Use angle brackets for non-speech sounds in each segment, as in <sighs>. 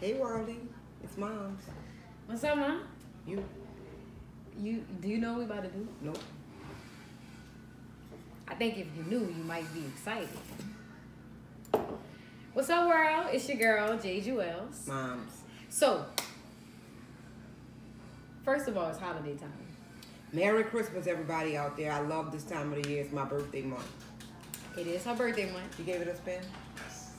Hey, Worldy. It's mom's. What's up, mom? You? You do you know what we about to do? Nope. I think if you knew, you might be excited. What's up, world? It's your girl, J. Juelz. Mom's. So, first of all, it's holiday time. Merry Christmas, everybody out there. I love this time of the year. It's my birthday month. It is her birthday month. You gave it a spin?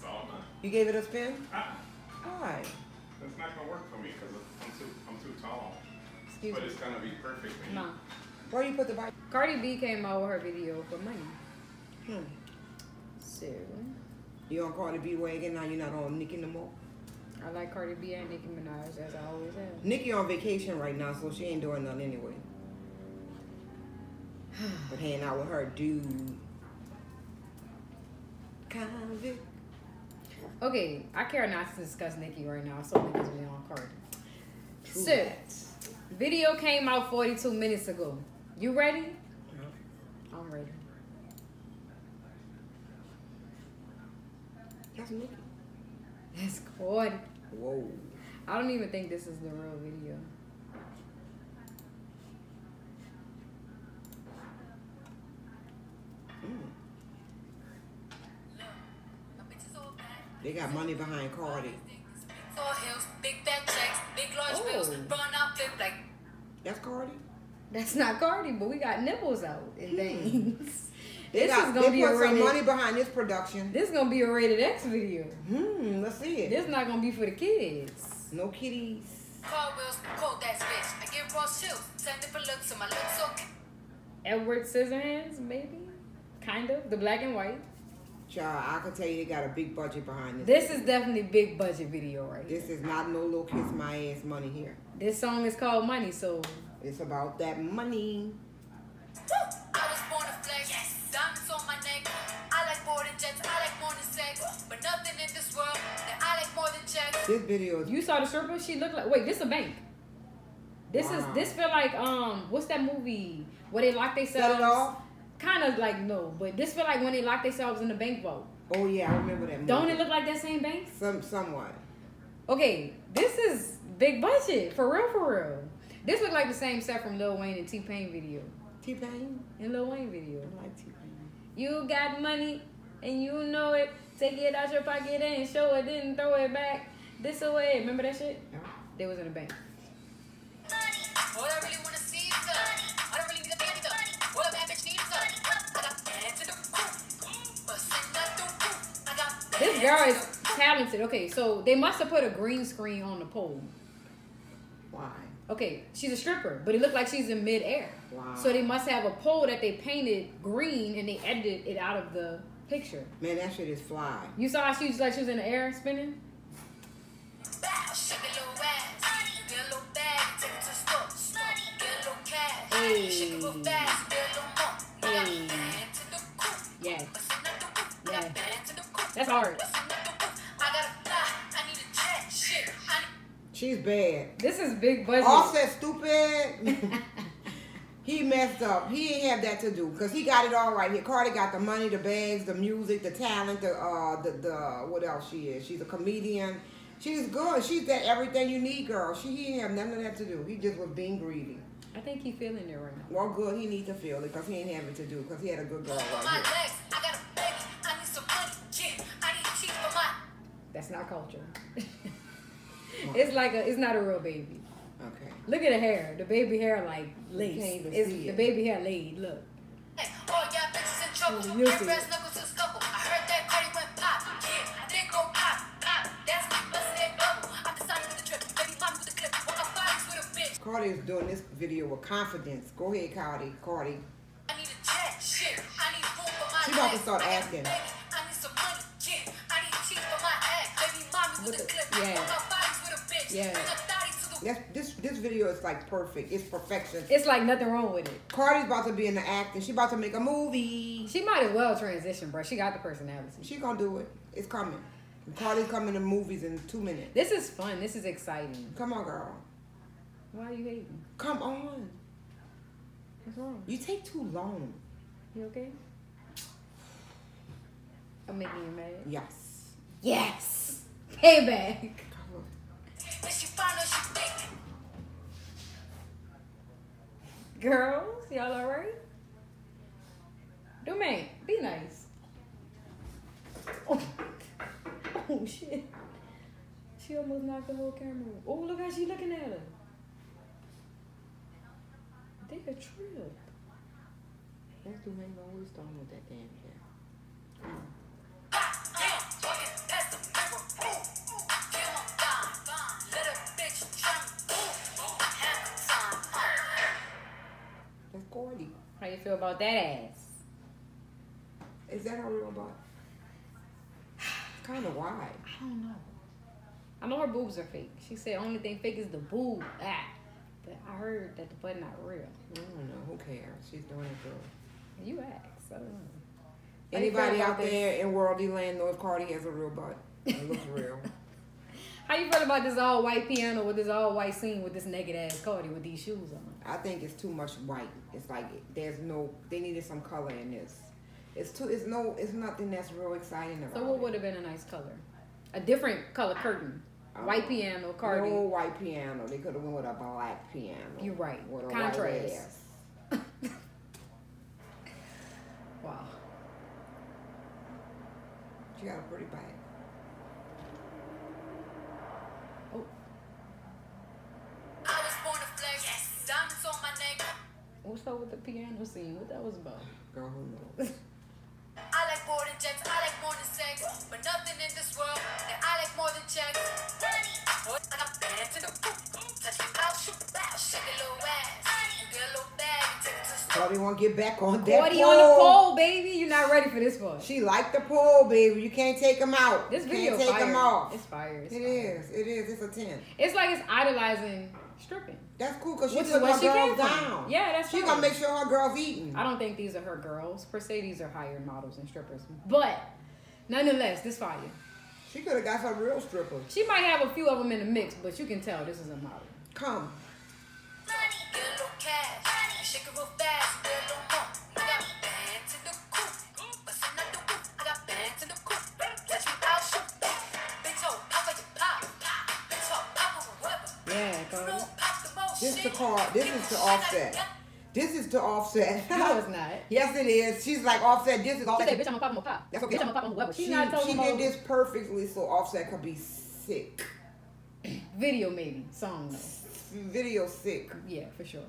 Solomon. You gave it a spin? Ah, Why? that's not gonna work for me because I'm too I'm too tall. Excuse But me. But it's gonna be perfect for you. Mom. Where you put the bike? Cardi B came out with her video for money. Hmm. So, You on Cardi B wagon now? You're not on Nicki no more. I like Cardi B and Nicki Minaj as I always have. Nicki on vacation right now, so she ain't doing nothing anyway. <sighs> but hanging out with her dude. Convict. Okay, I care not to discuss Nicki right now, so niggas be on Cardi. True So, that. video came out 42 minutes ago. You ready? Yeah. I'm ready. That's Nicki. That's Cardi. Whoa. I don't even think this is the real video. They got money behind Cardi. Big fat checks, big large Oh. bills, run out flip like That's Cardi. That's not Cardi, but we got nipples out and things. <laughs> They this got, is gonna they be a put some money behind this production. This is gonna be a rated X video. Hmm. Let's see it. This is not gonna be for the kids. No kitties. car wheels, cold ass bitch. I give raw chills, ten different looks, so my looks so Edward Scissorhands, maybe, kind of the black and white. Child, I can tell you they got a big budget behind this. This is definitely big budget video right. This is not no little kiss my ass money here. This song is called Money, so It's about that money. I was born to flex, yes. diamonds on my neck. I like more than jets, I like more than sex. But nothing in this world that I like more than checks. This video is you saw the stripper. She looked like wait, this a bank. This is this feel like um what's that movie where they lock set themselves? it off. Kind of like no, but this feel like when they locked themselves in the bank vault. Oh yeah, I remember that. Movie. Don't it look like that same bank? Some somewhat. Okay, this is big budget for real, for real. This look like the same set from Lil Wayne and T Pain video. T Pain. and Lil Wayne video. I like T Pain. You got money and you know it. Take it out your pocket and show it, then throw it back. This away. Remember that shit? Yeah. They was in the bank. All I really wanna see is the This girl is talented. Okay, so they must have put a green screen on the pole. Why? Okay, she's a stripper, but it looked like she's in midair. Wow. So they must have a pole that they painted green and they edited it out of the picture. Man, that shit is fly. You saw how she was like she was in the air spinning? Bow, shake a little ass. Get a little bag, take it to the store. Get a little cash. Hey. It real fast, get She's bad. This is big budget. Offset stupid. <laughs> he messed up. He ain't have that to do because he got it all right here. Cardi got the money, the bags, the music, the talent, the uh, the the what else she is? She's a comedian. She's good. She's that everything you need, girl. She he ain't have nothing of that to do. He just was being greedy. I think he feeling it right now. Well, good. He need to feel it because he ain't have it to do because he had a good girl right my here. I got a baby. I need some money. Yeah. I need cheese for my. That's not Kulture. <laughs> it's like a, it's not a real baby. Okay. Look at the hair. The baby hair like lace. can't even It's, see the it. baby hair laid. Look. Hey, all y'all bitches in trouble. You'll Your see brass knuckles to scuffle. I heard that Cardi went pop. Yeah, they go pop, pop. That's me busting that bubble. I'm deciding with the trip. Baby mommy with the clip. Walk up bodies with a bitch. Cardi is doing this video with confidence. Go ahead, Cardi. Cardi. I need a jet. Shit. I need food for my She about to start I got a I need some money. Yeah. I need cheese for my ass. Baby mommy with, With the the- clip. yeah. Yeah. Bring a thotty to the That's, this this video is like perfect. It's perfection. It's like nothing wrong with it. Cardi's about to be in the acting. She about to make a movie. She might as well transition, bro. She got the personality. She gonna do it. It's coming. Cardi's coming to movies in two minutes. This is fun. This is exciting. Come on, girl. Why are you hating? Come on. What's wrong? You take too long. You okay? I'm making you mad. Yes. Yes. Payback. Girls, y'all alright? Do man, be nice. Oh. oh shit. She almost knocked the whole camera. Oh, look how she looking at her. They a trip. That's the man always talking with that damn cat. Feel about that ass? Is that her real butt? kind of wide. I don't know. I know her boobs are fake. She said only thing fake is the boob. Ah. But I heard that the butt not real. I don't know. Who cares? She's doing it good. You asked. I don't know. Anybody out this? there in worldly land knows Cardi has a real butt. It looks real. <laughs> How you feel about this all white piano with this all white scene with this naked ass Cardi with these shoes on? I think it's too much white. It's like there's no. They needed some color in this. It's too. It's no. It's nothing that's real exciting about So what would have been a nice color? A different color curtain. White Um, piano, Cardi. No white piano. They could have went with a black piano. You're right. With a Contrast. white. <laughs> Wow. She got a pretty back. Oh, I was born to flex. Diamonds on my neck. what's up with the piano scene? What that was about? Girl, who knows? <laughs> I like more than jets. I like more than sex. But nothing in this world that I like more than checks. Money. I got bands in the boot. Touch me, I'll shoot back. Shake a little ass. Take it to the store. Cardi want to get back on that Cardi pole. on the pole, baby. You're not ready for this part. She like the pole, baby. You can't take him out. This You video can't take fire. him off. It's fire. It's It fire. is. It is. It's a ten. It's like it's idolizing stripping. That's cool because she Which is her she came girls from. down. Yeah, that's She right. gonna make sure her girls eating. I don't think these are her girls per se. These are hired models and strippers. But nonetheless, this fire. She could have got some real strippers. She might have a few of them in the mix, but you can tell this is a model. Come. Money. Yeah, You Cardi. don't pop the most This the car. This is the offset. This is to offset. No, <laughs> it's not. yes, it is. She's like offset. This is all She said, bitch, I'm gonna pop, I'm gonna pop. That's okay. Bitch, I'm gonna pop, I'm whoever. She's She, not she did this perfectly so offset could be sick. video, maybe. Song, though. Video sick. Yeah, for sure.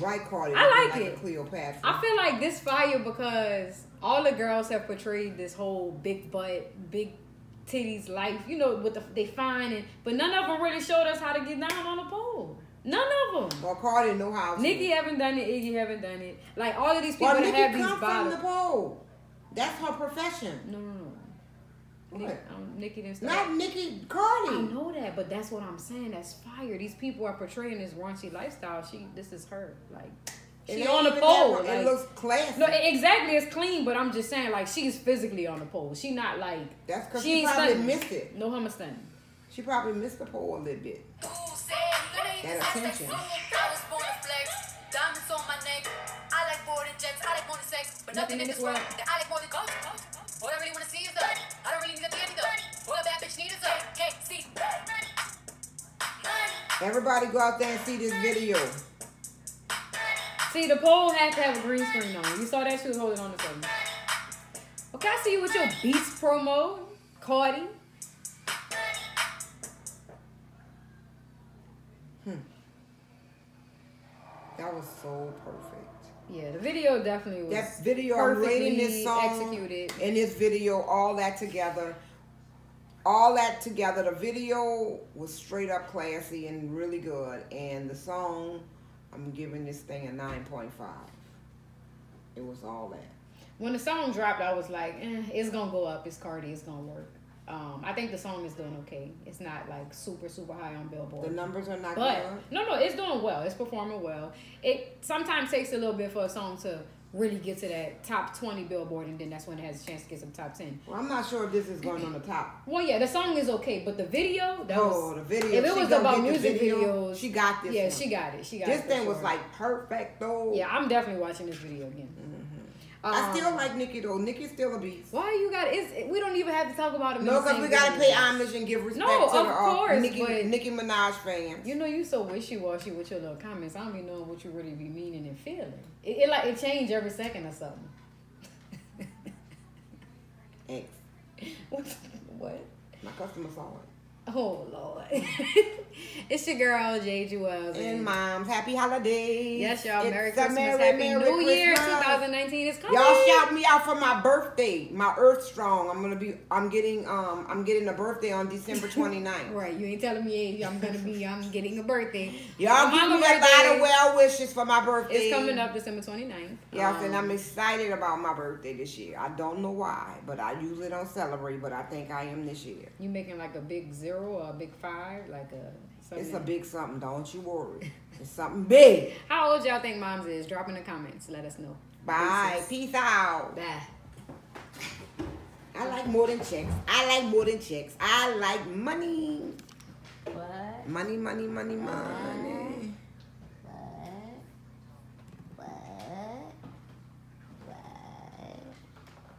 Right, Cardi. I like a it. Cleopatra. I feel like this fire because all the girls have portrayed this whole big butt, big titties life. You know what the, they find, and but none of them really showed us how to get down on the pole. None of them. well, Cardi know how. to. Nicki haven't done it. Iggy haven't done it. Like all of these people Well, that Nicki have these come from bottoms. the pole. That's her profession. No, no, no. What? Nick, um, Nicki didn't start. Not Nicki I know that, but that's what I'm saying. That's fire. These people are portraying this raunchy lifestyle. She, this is her. Like, It she on the pole. that- like- it looks classy. no, exactly. It's clean, but I'm just saying, like, she's physically on the pole. She not like. That's because she she, ain't probably stunning. missed it. No hummer stunning. She probably missed the pole a little bit. Ooh, say, you know you That attention. like I was born to flex. Diamonds on my neck. I like more than jets. I like more than sex. But nothing, in this world that I like more than Everybody go out there and see this video. See, the pole has to have a green screen on. You saw that she was holding on to something. Okay, I see you with your Beats promo, Cardi. Hmm. That was so perfect. Yeah, the video definitely was. That video, I'm rating this song executed. and this video, all that together. All that together. The video was straight up classy and really good. And the song, I'm giving this thing a 9.5. It was all that. When the song dropped, I was like, eh, it's gonna go up. It's Cardi. It's gonna work. Um, I think the song is doing okay. It's not like super super high on Billboard. The numbers are not But good. no, no, it's doing well. It's performing well. It sometimes takes a little bit for a song to really get to that top 20 billboard and then that's when it has a chance to get some top 10 Well, I'm not sure if this is going on the top. well yeah the song is okay but the video that oh, was the video. if it She was about music video. videos she got this. yeah one. she got it she got This thing was like perfect though. yeah i'm definitely watching this video again I Um, still like Nicki though. Nicki's still a beast. why you got it's we don't even have to talk about it No, because we gotta pay homage and give respect No, to of the uh, course, Nicki, Nicki Minaj fans. You know, you so wishy washy with your little comments. I don't be knowing what you really be meaning and feeling. It, it like it change every second or something. Ex. <laughs> what? My customer saw it. Oh Lord! <laughs> it's your girl J Juelz And moms, happy holidays. Yes, y'all. Merry Christmas, Merry, Happy Merry New Year, 2019 is coming. Y'all shout me out for my birthday, my Earth Strong. I'm gonna be. I'm getting. Um. I'm getting a birthday on December <laughs> 29th. Right, you ain't telling me I'm gonna be. I'm getting a birthday. Y'all give me a lot of well wishes for my birthday. It's coming up December 29th. Yes, and Um, I'm excited about my birthday this year. I don't know why, but I usually don't celebrate, but I think I am this year. You making like a big zero or a big five, like a. Something. It's a big something. Don't you worry. It's something big. <laughs> How old y'all think moms is? Drop in the comments. Let us know. Bye. Deuces. Peace out. Bye. I like more than checks. I like more than checks. I like money. What? Money, money, money, money.